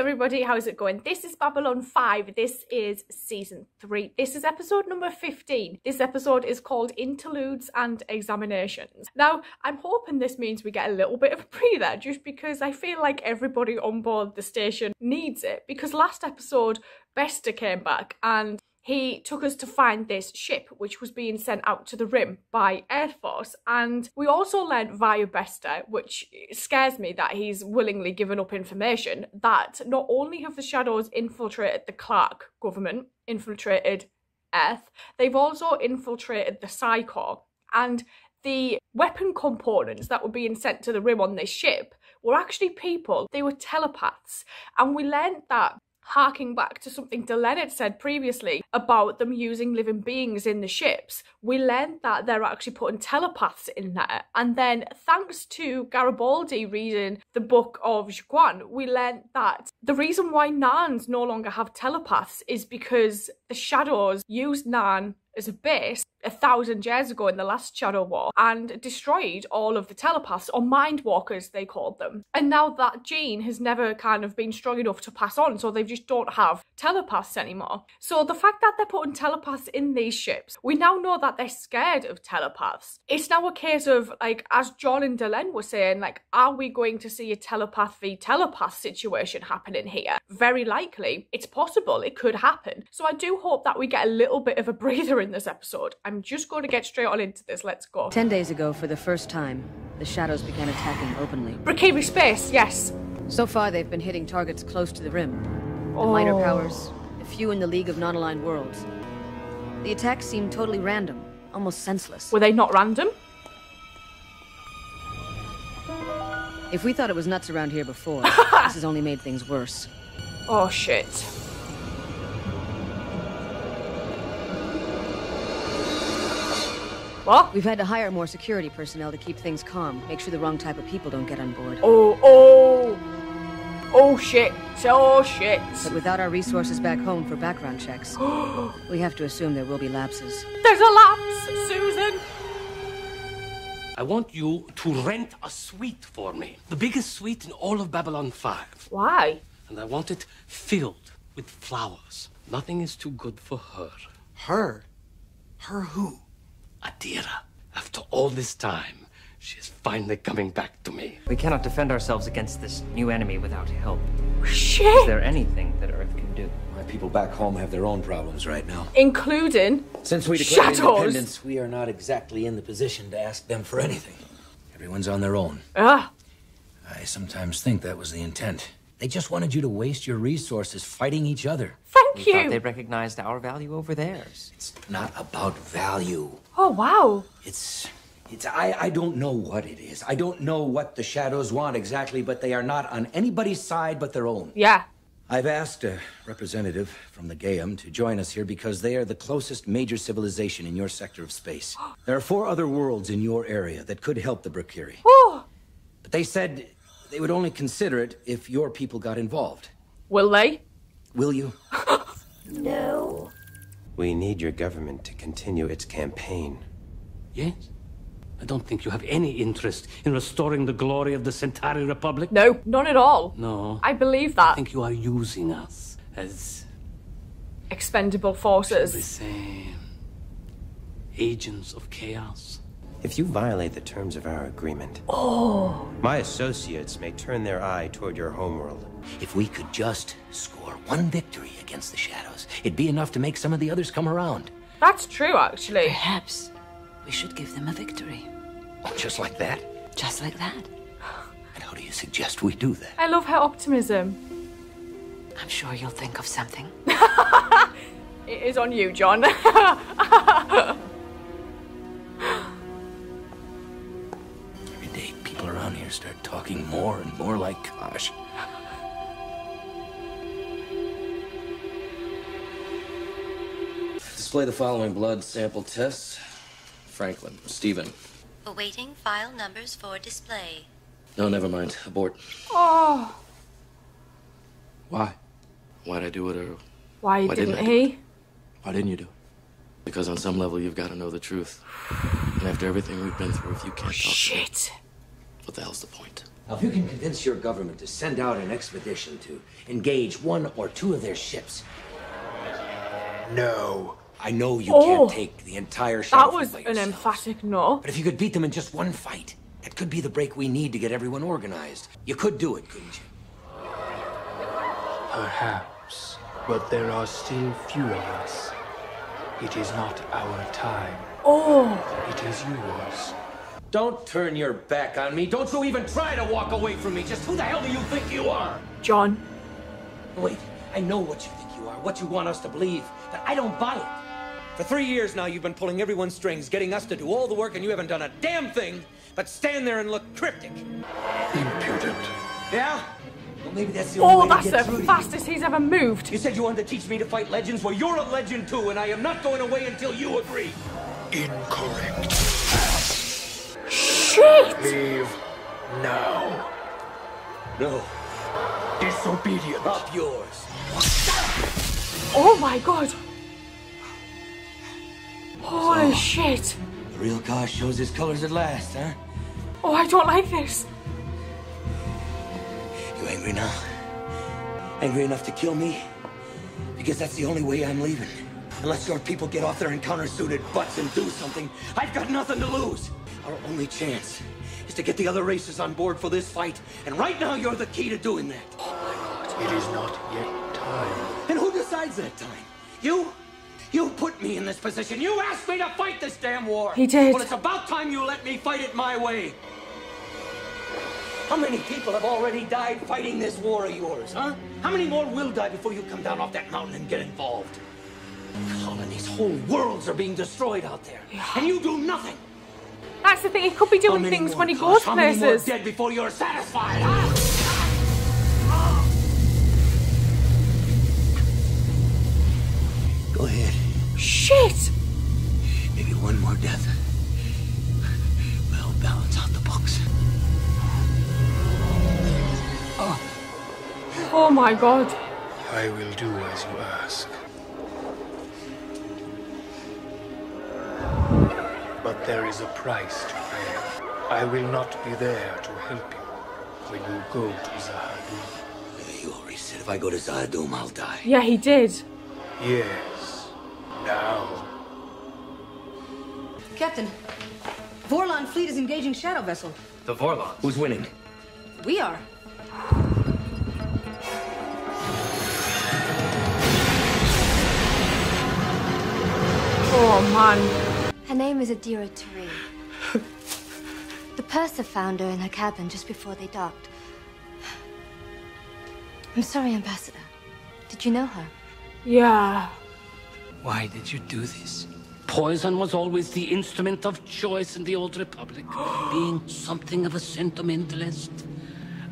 everybody, how's it going? This is Babylon 5. This is season 3. This is episode number 15. This episode is called Interludes and Examinations. Now, I'm hoping this means we get a little bit of a breather just because I feel like everybody on board the station needs it. Because last episode, Bester came back and he took us to find this ship which was being sent out to the rim by Earth Force. And we also learned via Bester, which scares me that he's willingly given up information, that not only have the Shadows infiltrated the Clark government, infiltrated Earth, they've also infiltrated the Psi Corps. And the weapon components that were being sent to the rim on this ship were actually people. They were telepaths. And we learned that harking back to something Delenn had said previously about them using living beings in the ships, we learned that they're actually putting telepaths in there. And then, thanks to Garibaldi reading the book of G'Quan, we learned that the reason why Narns no longer have telepaths is because the Shadows used Narn as a base a thousand years ago in the last Shadow War and destroyed all of the telepaths, or mind walkers they called them. And now that gene has never kind of been strong enough to pass on, so they just don't have telepaths anymore. So the fact that they're putting telepaths in these ships, we now know that they're scared of telepaths. It's now a case of, like, as John and Delenn were saying, like, are we going to see a telepath v telepath situation happening here? Very likely. It's possible. It could happen. So I do hope that we get a little bit of a breather in this episode. I'm just going to get straight on into this. Let's go. Ten days ago, for the first time, the Shadows began attacking openly. Brakiri space, yes. So far, they've been hitting targets close to the rim. The Oh. minor powers, few in the League of Non-Aligned Worlds. The attacks seemed totally random, almost senseless. Were they not random? If we thought it was nuts around here before, this has only made things worse. Oh shit. What? We've had to hire more security personnel to keep things calm, make sure the wrong type of people don't get on board. Oh, oh. Oh shit. Oh shit. But without our resources back home for background checks, we have to assume there will be lapses. There's a lapse, Susan. I want you to rent a suite for me. The biggest suite in all of Babylon 5. Why? And I want it filled with flowers. Nothing is too good for her. Her? Her who? Adira. After all this time, she is finally coming back to me. We cannot defend ourselves against this new enemy without help. Is there anything that Earth can do? My people back home have their own problems right now. Including Since we declared Shadows. independence, we are not exactly in the position to ask them for anything. Everyone's on their own. Ah, I sometimes think that was the intent. They just wanted you to waste your resources fighting each other. thank We thought they recognized our value over theirs. It's not about value. Oh wow. It's. It's. I, I don't know what it is. I don't know what the shadows want exactly, but they are not on anybody's side but their own. Yeah. I've asked a representative from the Gaim to join us here because they are the closest major civilization in your sector of space. There are four other worlds in your area that could help the Brakiri. Oh. But they said they would only consider it if your people got involved. Will they? Will you? No. We need your government to continue its campaign. Yes? I don't think you have any interest in restoring the glory of the Centauri Republic. No, none at all. No. I believe that. I think you are using us as Expendable the forces. same agents of chaos. If you violate the terms of our agreement, oh. my associates may turn their eye toward your homeworld. If we could just score one victory against the shadows, it'd be enough to make some of the others come around. That's true, actually. Perhaps we should give them a victory. Oh, just like that? Just like that. And how do you suggest we do that? I love her optimism. I'm sure you'll think of something. It is on you, John. Every day, people around here start talking more and more like Kosh. Display the following blood sample tests. Franklin, Stephen. Awaiting file numbers for display. No, never mind. Abort. oh, Why? Why'd I do it or uh, why, Why didn't didn't I? he? why didn't you do? it? Because on some level you've got to know the truth. And after everything we've been through, if you can't talk, Shit. what the hell's the point? Now, if you can convince your government to send out an expedition to engage one or two of their ships. No. I know you Oh. can't take the entire shuttle That was by an yourself. emphatic no. But if you could beat them in just one fight, that could be the break we need to get everyone organized. You could do it, couldn't you? Perhaps. But there are still few of us. It is not our time. Oh. It is yours. Don't turn your back on me. Don't you even try to walk away from me. Just who the hell do you think you are? John. Wait, I know what you think you are, what you want us to believe, but I don't buy it. For three years now, you've been pulling everyone's strings, getting us to do all the work, and you haven't done a damn thing but stand there and look cryptic. Impudent. Yeah? Well, maybe that's the only Oh, way that's to get the through to fastest he's ever moved. You. you said you wanted to teach me to fight legends. Well, you're a legend too, and I am not going away until you agree. Incorrect. Shit! Leave now. No. Disobedient. Up yours. Oh my god. Oh, Holy shit. The real car shows his colors at last, huh? Oh, I don't like this. You angry now? Angry enough to kill me? Because that's the only way I'm leaving. Unless your people get off their encounter-suited butts and do something, I've got nothing to lose. Our only chance is to get the other races on board for this fight, and right now you're the key to doing that. Oh, it is not yet time. And who decides that time? You? You put me in this position. You asked me to fight this damn war. He did. Well, it's about time you let me fight it my way. How many people have already died fighting this war of yours, huh? How many more will die before you come down off that mountain and get involved? Colonies, whole worlds are being destroyed out there, and you do nothing. That's the thing, he could be doing things more when he goes How many more places. dead before you're satisfied, huh? Shit! Maybe one more death. Will balance out the books. Oh. oh my god. I will do as you ask. But there is a price to pay. I will not be there to help you when you go to Z'ha'dum. You already said if I go to Z'ha'dum, I'll die. Yeah, he did. Yes. Now. Captain, Vorlon fleet is engaging shadow vessel. The Vorlons. Who's winning? We are. Oh man. Her name is Adira Tari. the purser found her in her cabin just before they docked. I'm sorry, Ambassador. Did you know her? Yeah. Why did you do this? Poison was always the instrument of choice in the Old Republic, being something of a sentimentalist.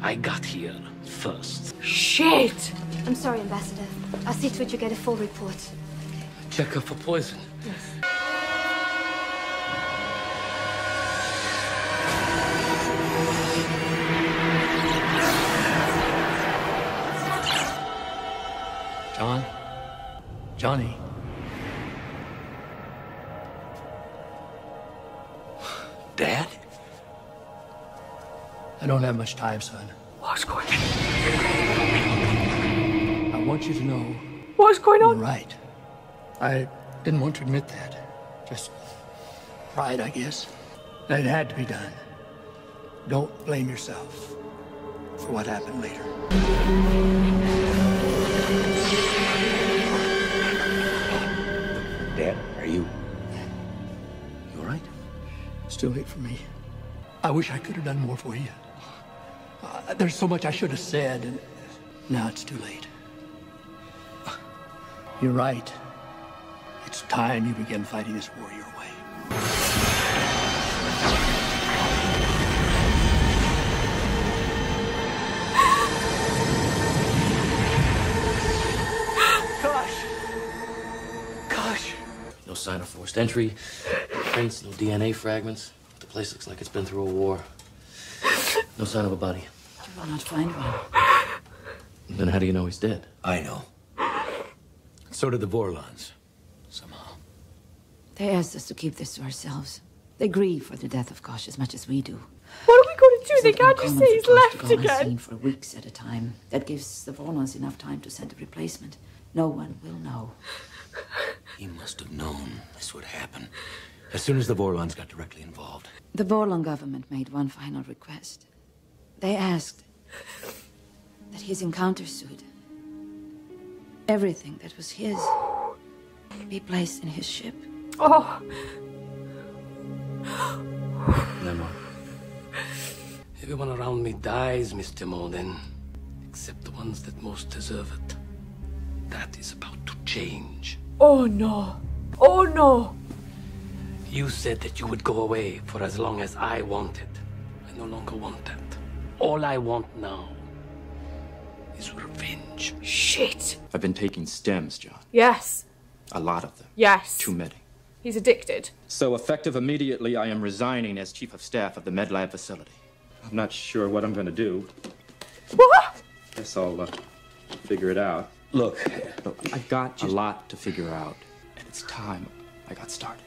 I got here first. Shit! I'm sorry, Ambassador. I'll see to it you get a full report. Check her for poison. Yes. John? Johnny? I don't have much time, son. What's going on? I want you to know What's going on? you're on? right. I didn't want to admit that. Just pride, I guess. That it had to be done. Don't blame yourself for what happened later. Dad, are you. You alright? Still late for me. I wish I could have done more for you. There's so much I should have said, and now it's too late. You're right. It's time you begin fighting this war your way. Gosh! Gosh! No sign of forced entry. Prints, no DNA fragments. The place looks like it's been through a war. No sign of a body. You will not find one. Then how do you know he's dead? I know. So did the Vorlons. Somehow. They asked us to keep this to ourselves. They grieve for the death of Kosh as much as we do. What are we going to do They can't just say he's left go again? for weeks at a time. That gives the Vorlons enough time to send a replacement. No one will know. He must have known this would happen. As soon as the Vorlons got directly involved. The Vorlon government made one final request. They asked that his encounter suit, everything that was his, be placed in his ship. Oh, Never. Everyone around me dies, Mr. Morden. Except the ones that most deserve it. That is about to change. oh no. Oh no. You said that you would go away for as long as I wanted. I no longer want that. All I want now is revenge. Shit. I've been taking stims, John. Yes. A lot of them. Yes. Too many. He's addicted. So, effective immediately, I am resigning as chief of staff of the MedLab facility. I'm not sure what I'm going to do. What? Guess I'll uh, figure it out. Look, I've got a lot to figure out, and it's time I got started.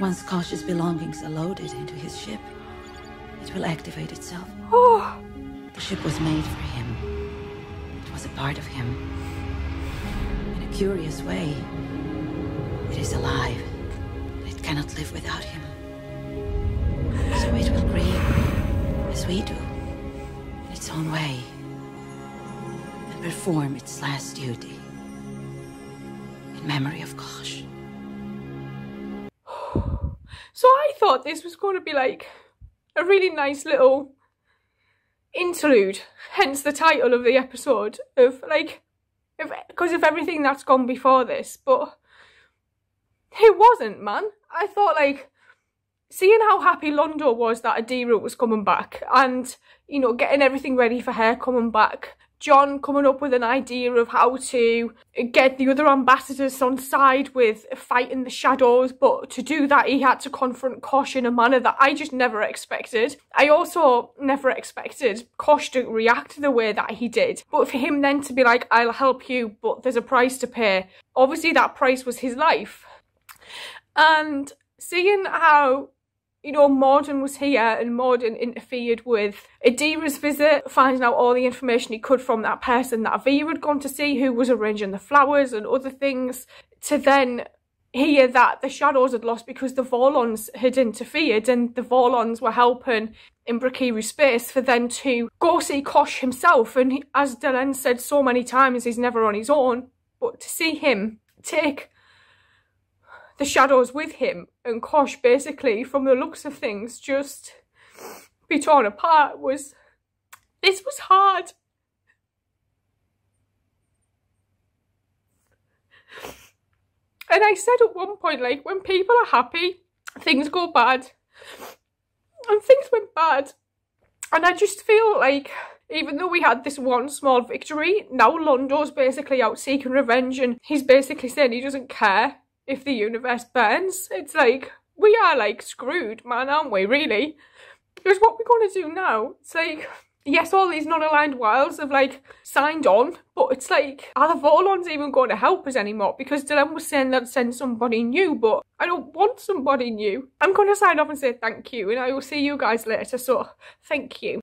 Once Kosh's belongings are loaded into his ship, it will activate itself. Oh. The ship was made for him. It was a part of him. In a curious way, it is alive. It cannot live without him. So it will grieve, as we do, in its own way, and perform its last duty in memory of Kosh. So I thought this was going to be like a really nice little interlude, hence the title of the episode of like, because of everything that's gone before this, but it wasn't, man. I thought like seeing how happy Londo was that Adira was coming back and, you know, getting everything ready for her coming back. John coming up with an idea of how to get the other ambassadors on side with fighting the shadows, but to do that he had to confront Kosh in a manner that I just never expected. I also never expected Kosh to react the way that he did, but for him then to be like, I'll help you, but there's a price to pay. Obviously that price was his life. And seeing how you know, Morden was here and Morden interfered with Adira's visit, finding out all the information he could from that person that Avia had gone to see, who was arranging the flowers and other things, to then hear that the Shadows had lost because the Vorlons had interfered and the Vorlons were helping in Brakiri space for then to go see Kosh himself. And as Delenn said so many times, he's never on his own. But to see him take the shadows with him and Kosh basically from the looks of things just be torn apart was this was hard. And I said at one point like when people are happy things go bad. And things went bad. And I just feel like even though we had this one small victory now Londo's basically out seeking revenge and he's basically saying he doesn't care if the universe burns. It's like, we are like screwed, man, aren't we, really? Because what we're going to do now, it's like, yes, all these non-aligned wilds have like signed on, but it's like, are the Vorlons even going to help us anymore? Because Delenn was saying that send somebody new, but I don't want somebody new. I'm going to sign off and say thank you, and I will see you guys later, so thank you.